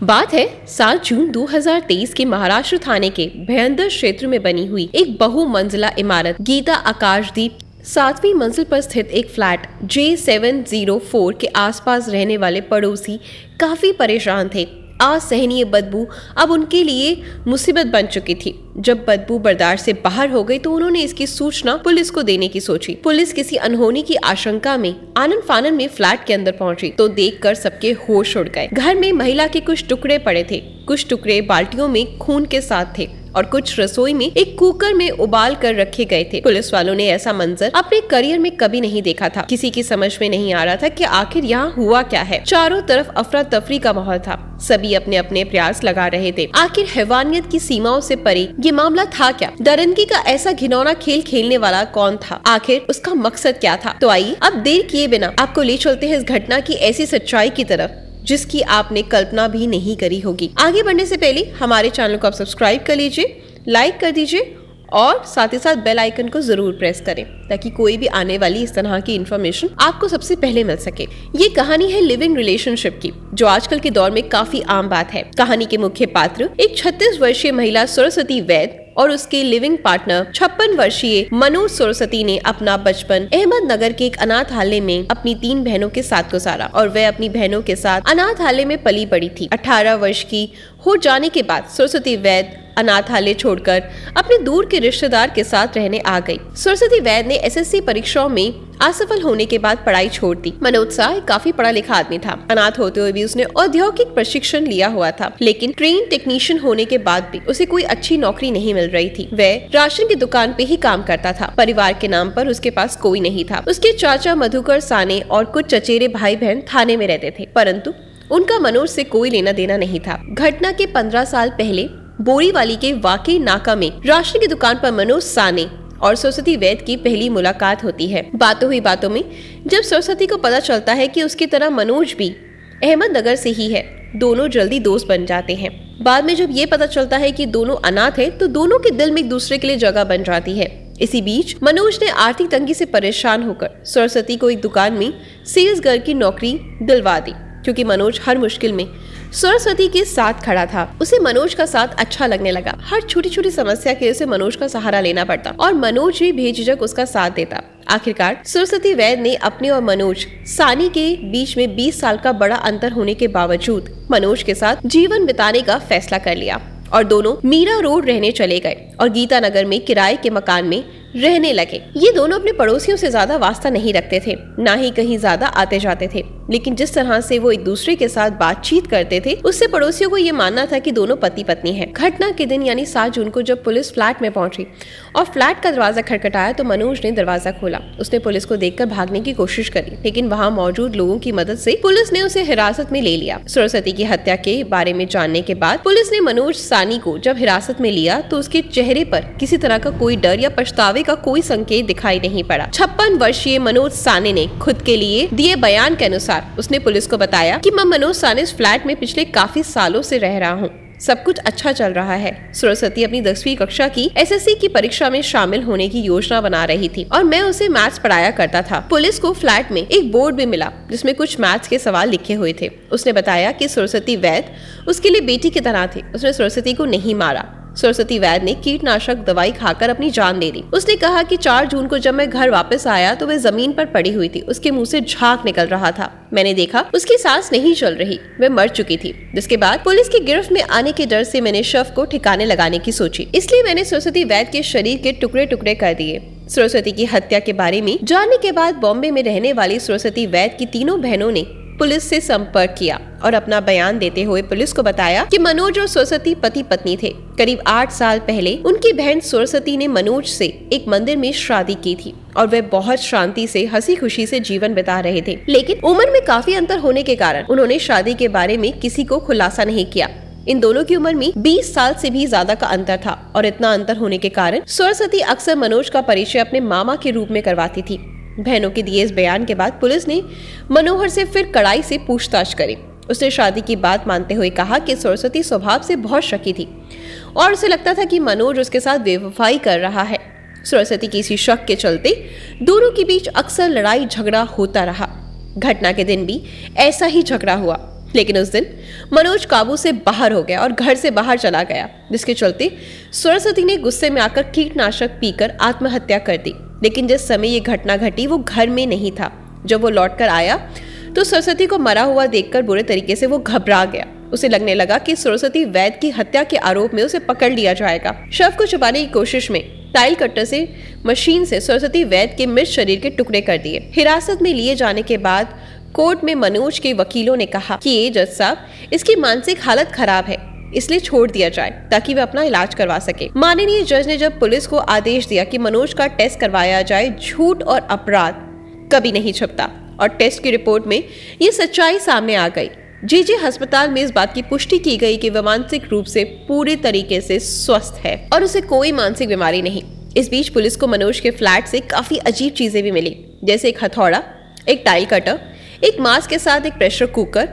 बात है सात जून 2023 के महाराष्ट्र थाने के भयंदर क्षेत्र में बनी हुई एक बहुमंजिला इमारत, गीता आकाशदीप, सातवीं मंजिल पर स्थित एक flat J seven zero four के आसपास रहने वाले पड़ोसी काफ़ी परेशान थे। असहनीय बदबू अब उनके लिए मुसीबत बन चुकी थी। जब बदबू बर्दाश्त से बाहर हो गई तो उन्होंने इसकी सूचना पुलिस को देने की सोची। पुलिस किसी अनहोनी की आशंका में आनंद फानन में फ्लैट के अंदर पहुँची तो देखकर सबके होश उड़ गए। घर में महिला के कुछ टुकड़े पड़े थे। कुछ टुकड़े बाल्टियों में खून के साथ थे। और कुछ रसोई में एक कुकर में उबाल कर रखे गए थे। पुलिस वालों ने ऐसा मंजर अपने करियर में कभी नहीं देखा था। किसी की समझ में नहीं आ रहा था कि आखिर यहाँ हुआ क्या है। चारों तरफ़ अफरा तफरी का माहौल था। सभी अपने अपने प्रयास लगा रहे थे। आखिर हैवानियत की सीमाओं से परे ये मामला था क्या? दरंगी का ऐसा घिनौना खेल खेलने वाला कौन था? आखिर उसका मकसद क्या था? तो आइए अब देर किए बिना आपको ले चलते हैं इस घटना की ऐसी सच्चाई की तरफ़। जिसकी आपने कल्पना भी नहीं करी होगी। आगे बढ़ने से पहले हमारे चैनल को आप सब्सक्राइब कर लीजिए, लाइक कर दीजिए और साथ ही साथ बेल आइकन को ज़रूर प्रेस करें ताकि कोई भी आने वाली इस तरह की इन्फॉर्मेशन आपको सबसे पहले मिल सके। ये कहानी है लिविंग रिलेशनशिप की, जो आजकल के दौर में काफ़ी आम बात है। कहानी के मुख्य पात्र एक 36 वर्षीय महिला सरस्वती वैद और उसके लिविंग पार्टनर छप्पन वर्षीय मनोज सरस्वती ने अपना बचपन अहमदनगर के एक अनाथालय में अपनी तीन बहनों के साथ गुजारा और वह अपनी बहनों के साथ अनाथालय में पली पड़ी थी। 18 वर्ष की हो जाने के बाद सरस्वती वैद अनाथालय छोड़कर अपने दूर के रिश्तेदार के साथ रहने आ गई। सरस्वती वैद ने एसएससी परीक्षाओं में असफल होने के बाद पढ़ाई छोड़ दी। मनोज शाह काफ़ी पढ़ा लिखा आदमी था। अनाथ होते हुए भी उसने औद्योगिक प्रशिक्षण लिया हुआ था, लेकिन ट्रेन टेक्नीशियन होने के बाद भी उसे कोई अच्छी नौकरी नहीं मिल रही थी। वह राशन की दुकान पे ही काम करता था। परिवार के नाम पर उसके पास कोई नहीं था। उसके चाचा मधुकर साने और कुछ चचेरे भाई बहन थाने में रहते थे, परंतु उनका मनोज से कोई लेना देना नहीं था। घटना के पंद्रह साल पहले, बोरीवाली के वाकई नाका में राशन की दुकान पर मनोज साने और सरस्वती वैद की पहली मुलाकात होती है। बातों हुई बातों में, जब सरस्वती को पता चलता है कि उसकी तरह मनोज भी अहमदनगर से ही है, दोनों जल्दी दोस्त बन जाते हैं। बाद में जब ये पता चलता है कि दोनों अनाथ है तो दोनों के दिल में एक दूसरे के लिए जगह बन जाती है। इसी बीच, मनोज ने आर्थिक तंगी से परेशान होकर सरस्वती को एक दुकान में सेल्स गर्ल की नौकरी दिलवा दी। क्योंकि मनोज हर मुश्किल में सरस्वती के साथ खड़ा था। उसे मनोज का साथ अच्छा लगने लगा। हर छोटी छोटी समस्या के उसे मनोज का सहारा लेना पड़ता और मनोज भी भेझिझक उसका साथ देता। आखिरकार सरस्वती वैद ने अपने और मनोज, सानी के बीच में 20 साल का बड़ा अंतर होने के बावजूद मनोज के साथ जीवन बिताने का फैसला कर लिया और दोनों मीरा रोड रहने चले गए और गीता नगर में किराए के मकान में रहने लगे। ये दोनों अपने पड़ोसियों से ज़्यादा वास्ता नहीं रखते थे, ना ही कहीं ज़्यादा आते जाते थे। लेकिन जिस तरह से वो एक दूसरे के साथ बातचीत करते थे, उससे पड़ोसियों को ये मानना था कि दोनों पति पत्नी हैं। घटना के दिन यानी सात जून को जब पुलिस फ्लैट में पहुँची और फ्लैट का दरवाज़ा खटखटाया तो मनोज ने दरवाज़ा खोला। उसने पुलिस को देखकर भागने की कोशिश करी, लेकिन वहाँ मौजूद लोगों की मदद से पुलिस ने उसे हिरासत में ले लिया। सरस्वती की हत्या के बारे में जानने के बाद पुलिस ने मनोज सानी को जब हिरासत में लिया तो उसके चेहरे पर किसी तरह का कोई डर या पछतावे का कोई संकेत दिखाई नहीं पड़ा। छप्पन वर्षीय मनोज साने ने खुद के लिए दिए बयान के अनुसार उसने पुलिस को बताया कि मैं मनोज साने इस फ्लैट में पिछले काफ़ी सालों से रह रहा हूँ। सब कुछ अच्छा चल रहा है। सरस्वती अपनी दसवीं कक्षा की एसएससी की परीक्षा में शामिल होने की योजना बना रही थी और मैं उसे मैथ्स पढ़ाया करता था। पुलिस को फ्लैट में एक बोर्ड भी मिला, जिसमें कुछ मैथ्स के सवाल लिखे हुए थे। उसने बताया कि सरस्वती वैद उसके लिए बेटी की तरह थे। उसने सरस्वती को नहीं मारा। सरस्वती वैद ने कीटनाशक दवाई खाकर अपनी जान दे दी उसने कहा कि 4 जून को जब मैं घर वापस आया तो वह ज़मीन पर पड़ी हुई थी। उसके मुँह से झाग निकल रहा था। मैंने देखा, उसकी सांस नहीं चल रही। वह मर चुकी थी। जिसके बाद पुलिस की गिरफ्त में आने के डर से मैंने शव को ठिकाने लगाने की सोची। इसलिए मैंने सरस्वती वैद के शरीर के टुकड़े टुकड़े कर दिए। सरस्वती की हत्या के बारे में जानने के बाद बॉम्बे में रहने वाली सरस्वती वैद की तीनों बहनों ने पुलिस से संपर्क किया और अपना बयान देते हुए पुलिस को बताया कि मनोज और सरस्वती पति पत्नी थे। करीब आठ साल पहले उनकी बहन सरस्वती ने मनोज से एक मंदिर में शादी की थी और वे बहुत शांति से हँसी खुशी से जीवन बिता रहे थे। लेकिन उम्र में काफ़ी अंतर होने के कारण उन्होंने शादी के बारे में किसी को खुलासा नहीं किया। इन दोनों की उम्र में 20 साल से भी ज़्यादा का अंतर था और इतना अंतर होने के कारण सरस्वती अक्सर मनोज का परिचय अपने मामा के रूप में करवाती थी। बहनों के दिए इस बयान के बाद पुलिस ने मनोहर से फिर कड़ाई से पूछताछ करी। उसने शादी की बात मानते हुए कहा कि सरस्वती स्वभाव से बहुत शकी थी और उसे लगता था कि मनोज उसके साथ बेवफाई कर रहा है। सरस्वती की इसी शक के चलते दोनों के बीच अक्सर लड़ाई झगड़ा होता रहा। घटना के दिन भी ऐसा ही झगड़ा हुआ, लेकिन उस दिन मनोज काबू से बाहर हो गया और घर से बाहर चला गया, जिसके चलते सरस्वती ने गुस्से में आकर कीटनाशक पीकर आत्महत्या कर दी। लेकिन जिस समय ये घटना घटी, वो घर में नहीं था। जब वो लौट कर आया तो सरस्वती को मरा हुआ देखकर बुरे तरीके से वो घबरा गया। उसे लगने लगा कि सरस्वती वैद की हत्या के आरोप में उसे पकड़ लिया जाएगा। शव को छुपाने की कोशिश में टाइल कटर से, मशीन से सरस्वती वैद के मृत शरीर के टुकड़े कर दिए। हिरासत में लिए जाने के बाद कोर्ट में मनोज के वकीलों ने कहा कि ये जज साहब, इसकी मानसिक हालत खराब है। इसलिए छोड़ दिया जाए, ताकि वे अपना इलाज करवा सके। माननीय जज ने जब पुलिस को आदेश दिया कि मनोज का टेस्ट करवाया जाए, झूठ और अपराध कभी नहीं छुपता। और टेस्ट की रिपोर्ट में ये सच्चाई सामने आ गई। जी जी अस्पताल में इस बात की पुष्टि की गई कि वह मानसिक रूप से पूरे तरीके से स्वस्थ है और उसे कोई मानसिक बीमारी नहीं। इस बीच पुलिस को मनोज के फ्लैट से काफ़ी अजीब चीज़ें भी मिली, जैसे एक हथौड़ा, एक टाइल कटर, एक मास्क के साथ एक प्रेशर कुकर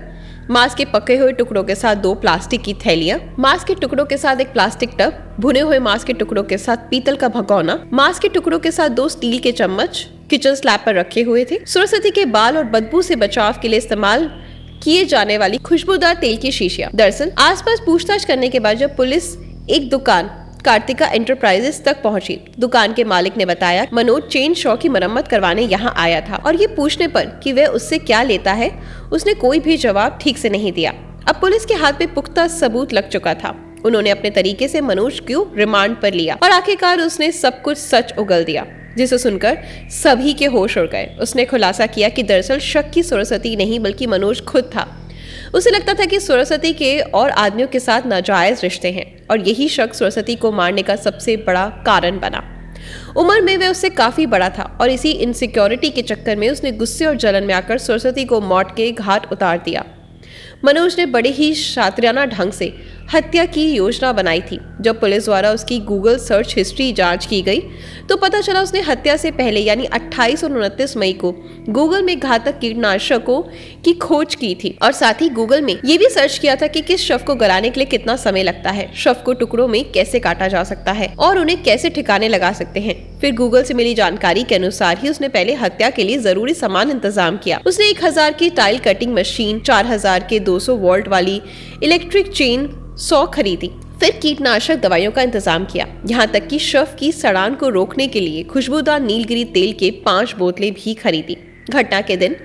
मांस के पके हुए टुकड़ों के साथ दो प्लास्टिक की थैलियाँ मांस के टुकड़ों के साथ एक प्लास्टिक टब, भुने हुए मांस के टुकड़ों के साथ पीतल का भगौना मांस के टुकड़ों के साथ दो स्टील के चम्मच, किचन स्लैब पर रखे हुए थे। सरस्वती के बाल और बदबू से बचाव के लिए इस्तेमाल किए जाने वाली खुशबूदार तेल की शीशियाँ। दरअसल, आसपास पूछताछ करने के बाद जब पुलिस एक दुकान कार्तिका एंटरप्राइजेस तक पहुँची। दुकान के मालिक ने बताया, मनोज चेन शॉ की मरम्मत करवाने यहाँ आया था और ये पूछने पर कि वह उससे क्या लेता है, उसने कोई भी जवाब ठीक से नहीं दिया। अब पुलिस के हाथ में पुख्ता सबूत लग चुका था। उन्होंने अपने तरीके से मनोज को रिमांड पर लिया और आखिरकार उसने सब कुछ सच उगल दिया, जिसे सुनकर सभी के होश उड़ गए। उसने खुलासा किया कि दरअसल शक की सरस्वती नहीं, बल्कि मनोज खुद था। उसे लगता था कि सरस्वती के और आदमियों के साथ नाजायज रिश्ते हैं और यही शक सरस्वती को मारने का सबसे बड़ा कारण बना। उम्र में वह उससे काफ़ी बड़ा था और इसी इनसिक्योरिटी के चक्कर में उसने गुस्से और जलन में आकर सरस्वती को मौत के घाट उतार दिया। मनोज ने बड़े ही शात्राना ढंग से हत्या की योजना बनाई थी। जब पुलिस द्वारा उसकी गूगल सर्च हिस्ट्री जाँच की गई तो पता चला उसने हत्या से पहले यानी 28 और उनतीस मई को गूगल में घातक कीटनाशकों की खोज की थी। और साथ ही गूगल में ये भी सर्च किया था कि किस शव को गलाने के लिए कितना समय लगता है, शव को टुकड़ों में कैसे काटा जा सकता है और उन्हें कैसे ठिकाने लगा सकते हैं। फिर गूगल से मिली जानकारी के अनुसार ही उसने पहले हत्या के लिए ज़रूरी सामान इंतज़ाम किया। उसने एक हज़ार की टाइल कटिंग मशीन चार हज़ार के 200 वोल्ट वाली इलेक्ट्रिक चेन सौ खरीदी। फिर कीटनाशक दवाइयों का इंतज़ाम किया। यहाँ तक कि शव की सड़ान को रोकने के लिए खुशबूदार नीलगिरी तेल के पाँच बोतलें भी खरीदी। घटना के दिन,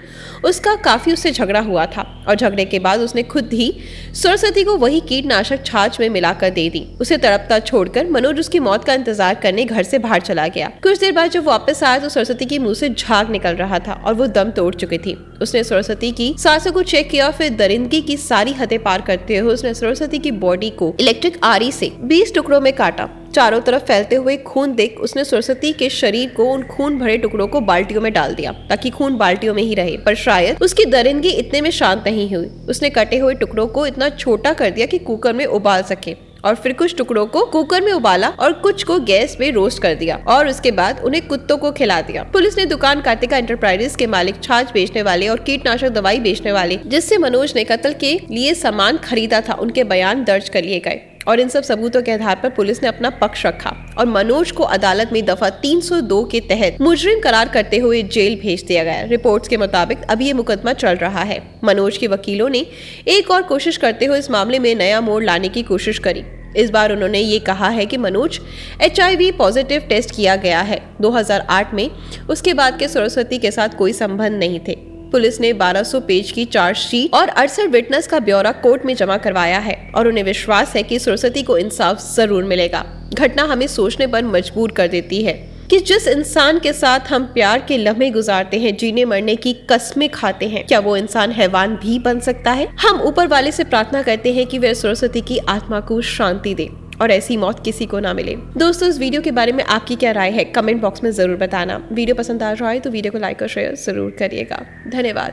उसका काफ़ी उससे झगड़ा हुआ था और झगड़े के बाद उसने खुद ही सरस्वती को वही कीटनाशक छाछ में मिलाकर दे दी। उसे तड़पता छोड़कर मनोज उसकी मौत का इंतज़ार करने घर से बाहर चला गया। कुछ देर बाद जब वापस आया तो सरस्वती के मुँह से झाग निकल रहा था और वो दम तोड़ चुकी थी। उसने सरस्वती की सांसों को चेक किया, फिर दरिंदगी की सारी हदें पार करते हुए उसने सरस्वती की बॉडी को इलेक्ट्रिक आरी से बीस टुकड़ों में काटा। चारों तरफ़ फैलते हुए खून देख उसने सरस्वती के शरीर को उन खून भरे टुकड़ों को बाल्टियों में डाल दिया, ताकि खून बाल्टियों में ही रहे। पर शायद उसकी दरिंदगी इतने में शांत नहीं हुई। उसने कटे हुए टुकड़ों को इतना छोटा कर दिया कि कुकर में उबाल सके, और फिर कुछ टुकड़ों को कुकर में उबाला और कुछ को गैस में रोस्ट कर दिया, और उसके बाद उन्हें कुत्तों को खिला दिया। पुलिस ने दुकान कार्तिका एंटरप्राइजेस के मालिक छाछ बेचने वाले और कीटनाशक दवाई बेचने वाले, जिससे मनोज ने कत्ल के लिए सामान खरीदा था, उनके बयान दर्ज कर लिए गए। और इन सब सबूतों के आधार पर पुलिस ने अपना पक्ष रखा और मनोज को अदालत में दफ़ा 302 के तहत मुजरिम करार करते हुए जेल भेज दिया गया। रिपोर्ट्स के मुताबिक अभी ये मुकदमा चल रहा है। मनोज के वकीलों ने एक और कोशिश करते हुए इस मामले में नया मोड़ लाने की कोशिश करी। इस बार उन्होंने ये कहा है कि मनोज एचआईवी पॉजिटिव टेस्ट किया गया है। 2008 में उसके बाद के सरस्वती के साथ कोई संबंध नहीं थे। पुलिस ने 1200 पेज की चार्जशीट और अड़सठ विटनेस का ब्यौरा कोर्ट में जमा करवाया है और उन्हें विश्वास है कि सरस्वती को इंसाफ ज़रूर मिलेगा। घटना हमें सोचने पर मजबूर कर देती है कि जिस इंसान के साथ हम प्यार के लम्हे गुजारते हैं, जीने मरने की कस्में खाते हैं, क्या वो इंसान हैवान भी बन सकता है? हम ऊपर वाले से प्रार्थना करते हैं कि वह सरस्वती की आत्मा को शांति दे। और ऐसी मौत किसी को ना मिले। दोस्तों, इस वीडियो के बारे में आपकी क्या राय है? कमेंट बॉक्स में ज़रूर बताना। वीडियो पसंद आ रहा है तो वीडियो को लाइक और शेयर ज़रूर करिएगा। धन्यवाद।